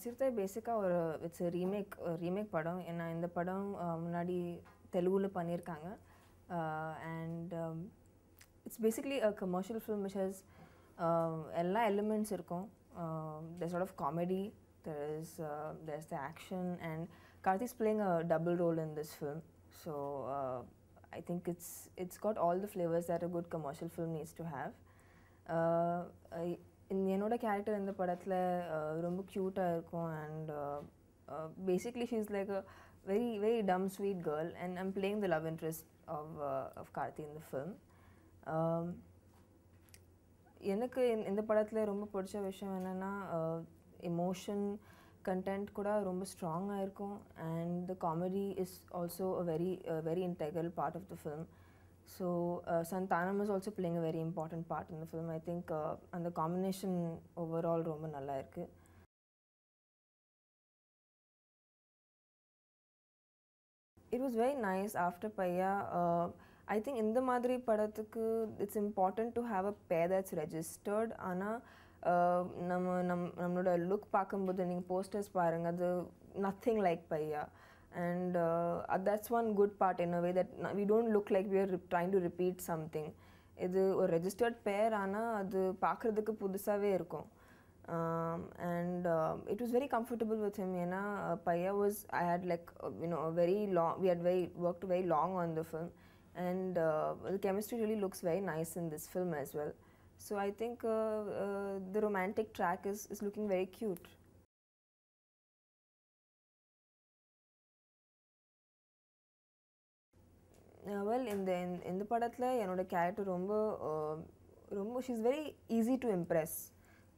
சிறுத்தை பேசிக்காக ஒரு இட்ஸ் ரீமேக் ரீமேக் படம் ஏன்னா இந்த படம் uh, முன்னாடி தெலுங்குல பண்ணியிருக்காங்க and it's basically a commercial film which has எல்லா எலிமெண்ட்ஸ் இருக்கும் there's a lot of comedy there is uh, there's the action and Karthik's playing a double role in this film so uh, I think it's it's got all the flavors that a good commercial film needs to have uh, I- இந்த என்னோட character இந்த படத்தில் ரொம்ப க்யூட்டாக இருக்கும். And basically she is like a very very dumb sweet girl and I'm playing the love interest of of Karthi இந்த film எனக்கு இந்த- படத்தில் ரொம்ப பிடிச்ச விஷயம் என்னென்னா எமோஷன் கண்டென்ட் கூட ரொம்ப ஸ்ட்ராங்காக இருக்கும். And the comedy is also a very very integral part of the film so Santhanam is also playing a very important part இந்த ஃபில்ம் ஐ திங்க் அந்த காம்பினேஷன் ஓவரால் ரொம்ப நல்லா இருக்குது it was very nice after Bhaiya I think இந்த மாதிரி படத்துக்கு it's important to have a pay that's registered ஆனால் நம்ம நம் நம்மளோட லுக் பார்க்கும்போது நீங்கள் போஸ்டர்ஸ் பாருங்கள் அது nothing like Bhaiya and that's one good part in a way that we don't look like we are trying to repeat something இது ஒரு ரெஜிஸ்டர்ட் பேர் ஆனால் அது பார்க்குறதுக்கு புதுசாகவே இருக்கும் um, and um, it was very comfortable with him. You know, uh, Paya was I had like uh, you know a very long. We had very worked very long on the film, and uh, the chemistry really looks very nice in this film as well. So I think well இந்த இந்த- இந்த படத்தில் என்னோட character ரொம்ப ரொம்ப she is very easy to impress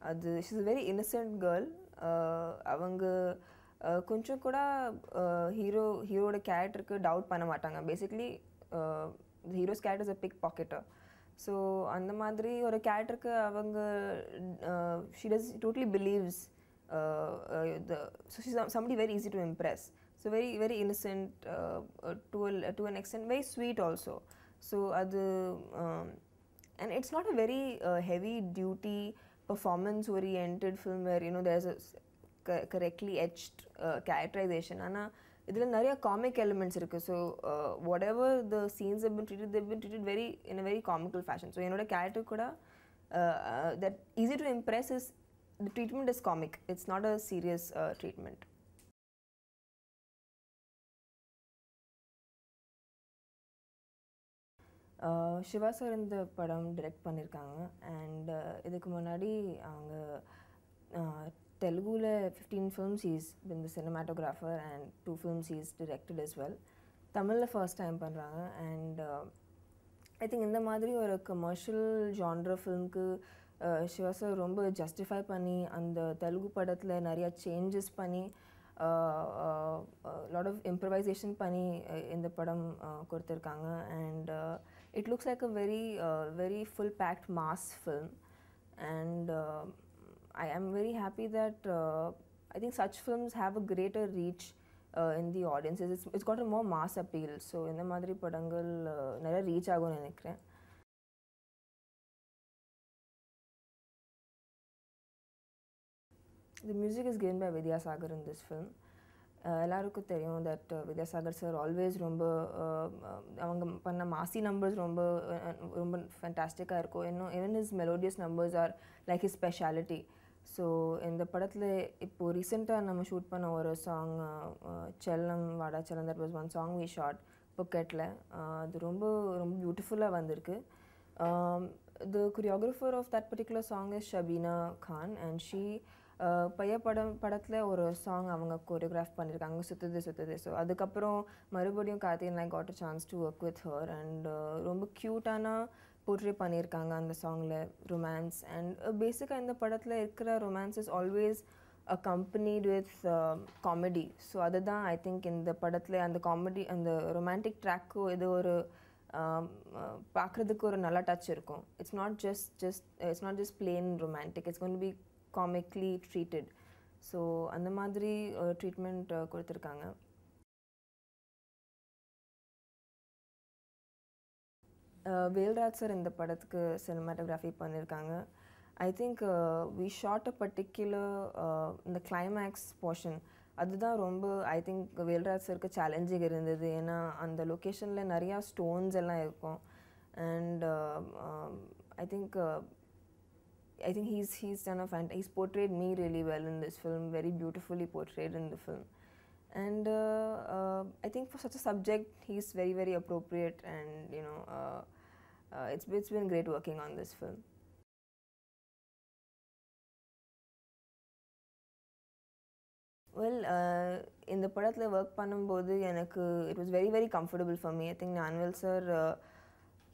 அது she's very Innocent girl அவங்க கொஞ்சம் கூட ஹீரோ ஹீரோட கேரக்டருக்கு டவுட் பண்ண மாட்டாங்க. Basically hero's character is a pick pocketer so அந்த மாதிரி ஒரு கேரக்டருக்கு அவங்க she does totally believes somebody very easy to impress easy to impress so very very innocent uh, uh, to a, to an extent very sweet also so adu um, and it's not a very uh, heavy duty performance oriented film where you know there's a s- co- correctly etched uh, characterization ஆனால் இதில் நிறைய comic elements இருக்குது so what ever the scenes have been treated they've been treated very in a very comical fashion so என்னோட character கூட uh, uh, that easy to impress is the treatment is comic it's not a Siva sir இந்த படம் direct பண்ணியிருக்காங்க and இதுக்கு முன்னாடி அவங்க தெலுங்குல fifteen films is been the cinematographer and two films is directed is well தமிழில் first time பண்ணுறாங்க and I think இந்த மாதிரி ஒரு கமர்ஷியல் ஜான்ர ஃபிலிம்க்கு சிவா சார் ரொம்ப ஜஸ்டிஃபை பண்ணி அந்த தெலுங்கு படத்தில் நிறையா சேஞ்சஸ் பண்ணி லாட் ஆஃப் இம்ப்ரவைசேஷன் பண்ணி uh, இந்த படம் uh, கொடுத்துருக்காங்க and it looks like a very very full fact mass film and I am very happy that uh, I think such films have a greater reach uh, in the audiences. It's, it's got a more mass appeal. So இந்த மாதிரி படங்கள் uh, நிறைய reach ஆகும்னு நினைக்கிறேன் The music is given by Vidyasagar in this film. Uh, எல்லாருக்கும் தெரியும் that Vidyasagar sir always ரொம்ப uh, um, அவங்க பண்ண மாசி நம்பர்ஸ் ரொம்ப uh, ரொம்ப ஃபேண்டாஸ்டிக்காக இருக்கும். இன்னும் even is melodious numbers are like his speciality so இந்த படத்தில் இப்போது ரீசெண்டாக நம்ம ஷூட் பண்ண ஒரு சாங் செல்லம் வாடா செல்லம் that was one song we shot புக்கெட்டில் அது ரொம்ப ரொம்ப பியூட்டிஃபுல்லாக வந்திருக்கு. த the choreographer of that particular song is Shabina Khan and she பைய படம் படத்தில் ஒரு சாங் அவங்க கோரியோகிராஃப் பண்ணியிருக்காங்க சுத்துது சுத்துது. ஸோ அதுக்கப்புறம் மறுபடியும் Karthikan I got a chance to work with her and ரொம்ப க்யூட்டான போர்ட்ரே பண்ணியிருக்காங்க அந்த சாங்கில் ரொமான்ஸ் அண்ட் பேசிக்காக இந்த படத்தில் இருக்கிற romance is always accompanied with comedy so அதுதான் ஐ திங்க் இந்த படத்தில் அந்த காமெடி அந்த ரொமான்டிக் ட்ராக்கும் இது ஒரு um, uh, பார்க்குறதுக்கு ஒரு நல்ல டச் இருக்கும். It's not just just it's not just plain romantic it's gonna be comically treated so அந்த மாதிரி uh, ட்ரீட்மெண்ட் uh, கொடுத்துருக்காங்க. Uh, வேல்ராஜ் சார் இந்த படத்துக்கு சினிமாட்டோகிராஃபி பண்ணியிருக்காங்க I think we shot a particular இந்த கிளைமேக்ஸ் போர்ஷன் அதுதான் ரொம்ப ஐ திங்க் வேல்ராஜ் சருக்கு சேலஞ்சிங் இருந்தது. ஏன்னா அந்த லொக்கேஷனில் நிறையா ஸ்டோன்ஸ் எல்லாம் இருக்கும். And I think I think he's he's done a fant- he's portrayed me really well in this film, very beautifully portrayed in the film, and uh, uh, I think for such a subject, he's very very appropriate, and you know, uh, uh, it's it's been great working on this film. Well இந்த படத்தில் work பண்ணும்போது எனக்கு it was very very comfortable for me I think Gnanavel sir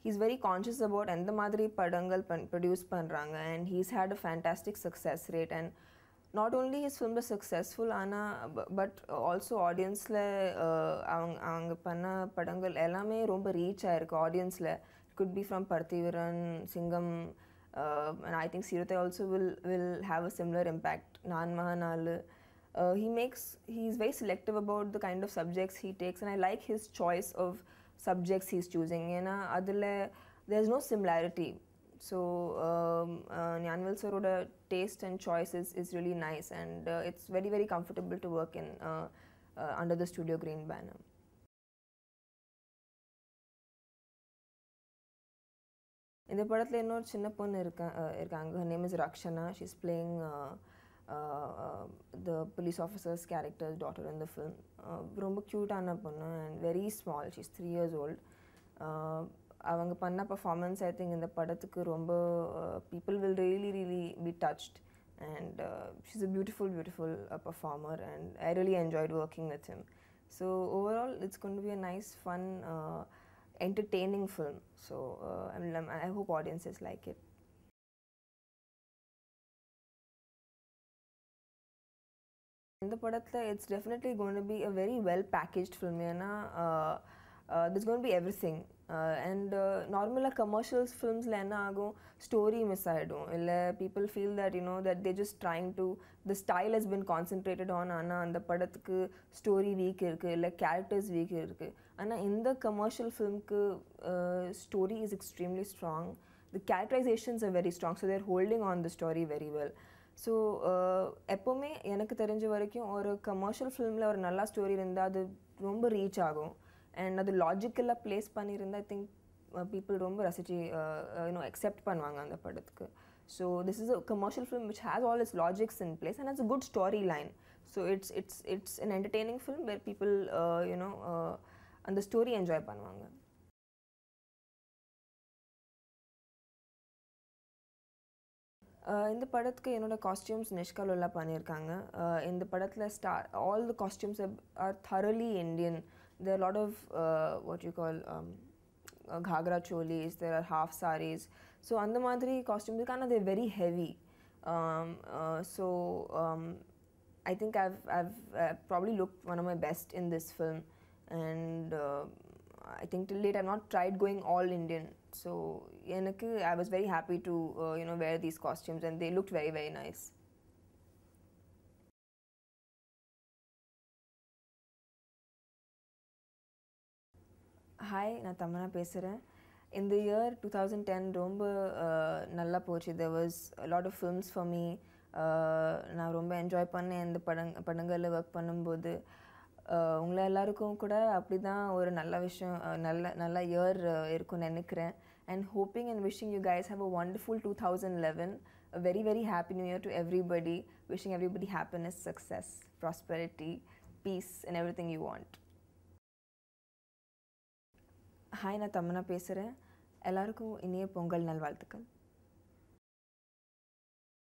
he's very conscious about எந்த மாதிரி படங்கள் produce பண்ணுறாங்க and he's had a fantastic success rate and not only is film successful ஆனால் but also ஆடியன்ஸில் அவங்க அவங்க பண்ண படங்கள் எல்லாமே ரொம்ப ரீச் ஆகிருக்கு ஆடியன்ஸில் could be from பர்த்திவரன் Singam I think Siruthai also will will have a similar impact நான் மகனாலு he makes he is very selective about the kind of subjects he takes and i like his choice of subjects he's choosing ஏன்னா அதில் there's no similarity so um, uh, Nyanvel Saroda taste and choice is, is really nice and uh, it's very very comfortable to work in uh, uh, under the Studio Green banner இந்த படத்தில் இன்னொரு சின்ன பொண்ணு இருக்கா இருக்காங்க her name is Rakshana she's playing uh, uh, the police officer's character's daughter in the film. Uh, ரொம்ப க்யூட்டான பொண்ணு and very small she's three years old அவங்க பண்ண பர்ஃபார்மன்ஸ் ஐ திங்க் இந்த படத்துக்கு ரொம்ப people will really really be touched and she's a beautiful beautiful performer and I really enjoyed working with him so overall it's gonna be a nice fun entertaining film. So uh, I, mean, I hope audiences like it. இந்த படத்தில் it's definitely gonna be a very well package film ஏன்னா this gonna be everything and நார்மலாக commercials ஃபில்ம்ஸில் என்ன ஆகும் story miss ஆகிடும் இல்லை people feel that you know that they just trying to the style has been concentrated on ஆனால் அந்த படத்துக்கு story week இருக்குது இல்லை கேரக்டர்ஸ் வீக் இருக்குது ஆனால் இந்த commercial ஃபில்ம்க்கு story is extremely strong the characterisations are very strong so there holding on the story very well so எப்போவுமே எனக்கு தெரிஞ்ச வரைக்கும் ஒரு கமர்ஷியல் ஃபிலிமில் ஒரு நல்லா ஸ்டோரி இருந்தால் அது ரொம்ப ரீச் ஆகும். அண்ட் அது லாஜிக்கலாக ப்ளேஸ் பண்ணியிருந்தால் ஐ திங்க் பீப்புள் ரொம்ப ரசித்து யூனோ அக்செப்ட் பண்ணுவாங்க அந்த படத்துக்கு. So this is a commercial film which has all is logics in place and it's a good story line so it's it's it's an entertaining film where people you know அந்த story enjoy பண்ணுவாங்க. இந்த படத்துக்கு என்னோடய costumes Nishka லோலா பண்ணியிருக்காங்க இந்த படத்தில் ஸ்டா all the costumes are thoroughly Indian there lot of what you call ghagra cholis, there are half saris. So அந்த மாதிரி காஸ்டியூம்ஸ் இருக்கு ஆனால் they very heavy so I think I've I've probably look one of my best in this film and I think till date I not tried going all Indian so எனக்கு I was very happy to you know wear these costumes and they look very very nice hi நான் தமனா பேசுகிறேன் இந்த year two thousand ten ரொம்ப நல்லா போச்சு. There was lot of films for me நான் ரொம்ப enjoy பண்ணேன். இந்த படங் படங்களில் ஒர்க் பண்ணும்போது. உங்களை எல்லாருக்கும் கூட அப்படி தான் ஒரு நல்ல விஷயம் நல்ல நல்ல இயர் இருக்கும்னு நினைக்கிறேன். And hoping and wishing you guys have a wonderful two thousand eleven a very very happy new year to everybody. Wishing everybody happiness success prosperity peace and everything you want. Hi நான் தமனா பேசுகிறேன் எல்லாருக்கும் இனிய பொங்கல் நல்வாழ்த்துக்கள்.